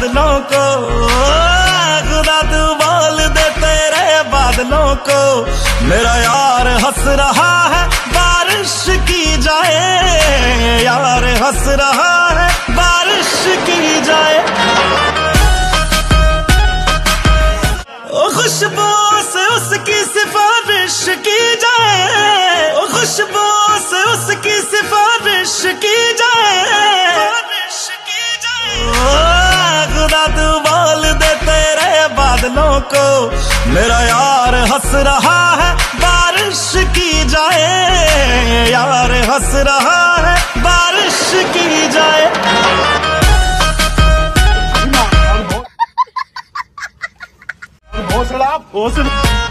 बादलों को। खुदा तू बोल दे तेरे बादलों को। मेरा यार हंस रहा है, बारिश की जाए। यार हंस रहा है, बारिश की जाए। खुशबू से उसकी सिफारिश की जाए। खुशबू से उसकी सिफारिश की जाए। को मेरा यार हंस रहा है, बारिश की जाए। यार हंस रहा है, बारिश की जाए। घोसला हौसला